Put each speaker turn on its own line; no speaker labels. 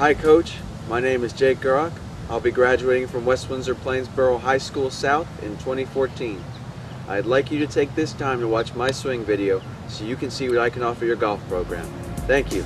Hi Coach, my name is Jake Gurock. I'll be graduating from West Windsor Plainsboro High School South in 2014. I'd like you to take this time to watch my swing video so you can see what I can offer your golf program. Thank
you.